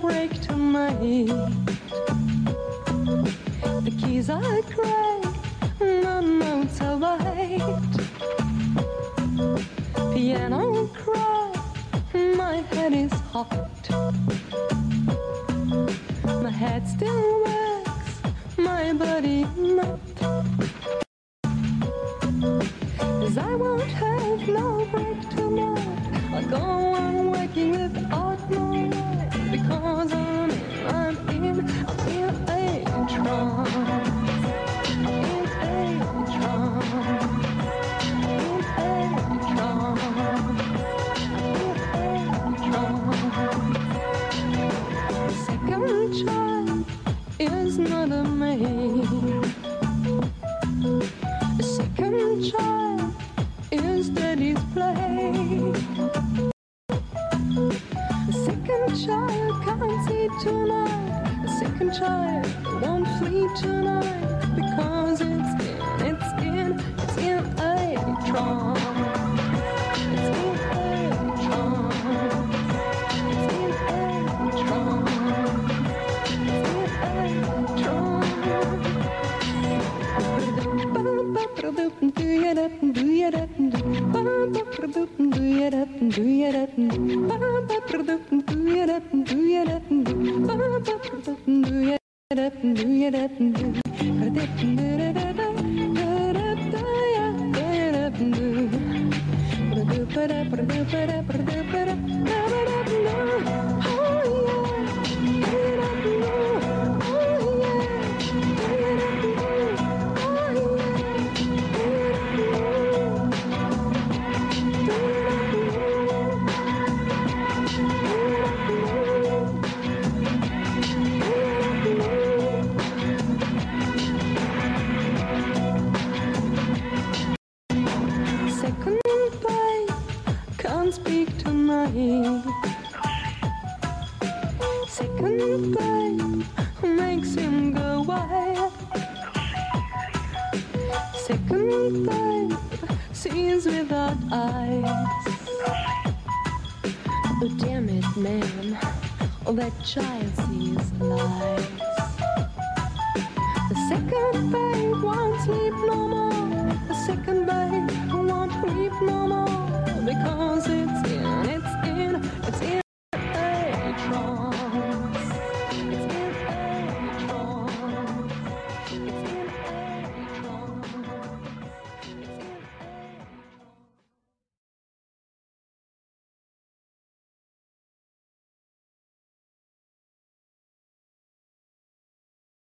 break tonight. The keys I cracked, the notes are light. Piano cry, my head is hot. My head still works, my body not. I won't have no break tonight. I'll go child can't see tonight. A second child won't flee tonight because Second tonight. Second time makes him go wild. Second time sees without eyes. Oh damn it, man! All that child sees lies. The second babe won't sleep no more. The second babe won't weep no more because it's